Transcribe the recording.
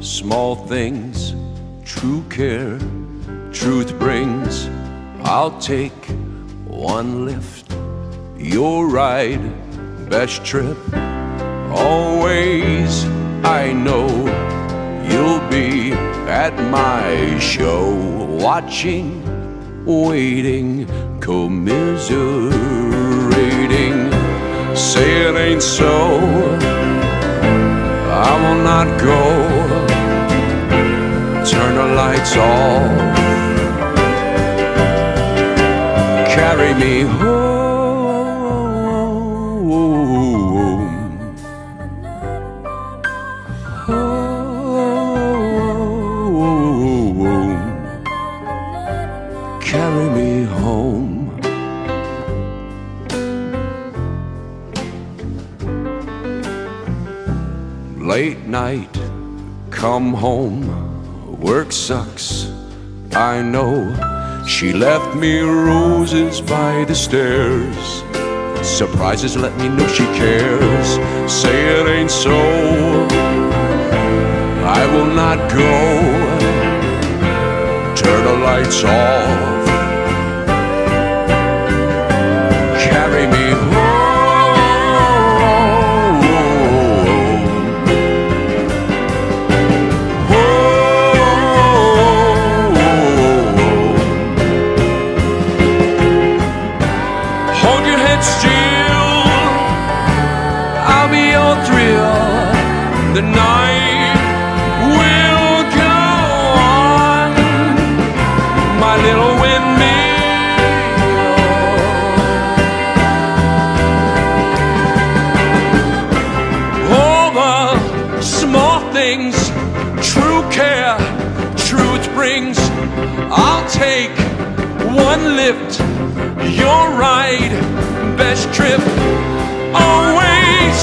small things true care, truth brings. I'll take one lift, your ride, best trip. Always, I know you'll be at my show, watching, waiting, commiserating. Say it ain't so, not go. Turn the lights off, carry me home. Home. Carry me Late night, come home. Work sucks, I know. She left me roses by the stairs. Surprises let me know she cares. Say it ain't so. I will not go. Turn the lights off. Things, true care, truth brings. I'll take one lift, your ride, best trip. Always,